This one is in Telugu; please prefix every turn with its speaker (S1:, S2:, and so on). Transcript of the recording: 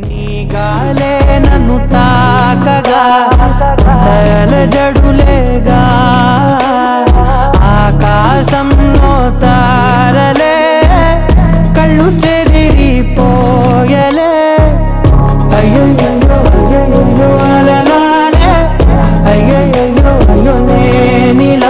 S1: నీ గాలే నన్ను తాకగా తలజడులేగా ఆకాశంలో తారలే కళ్ళు చెదిరిపోయలే అయ్యయ్యో అయ్యయ్యో అలలానే అయ్యయ్యో అయ్యో నేనిలా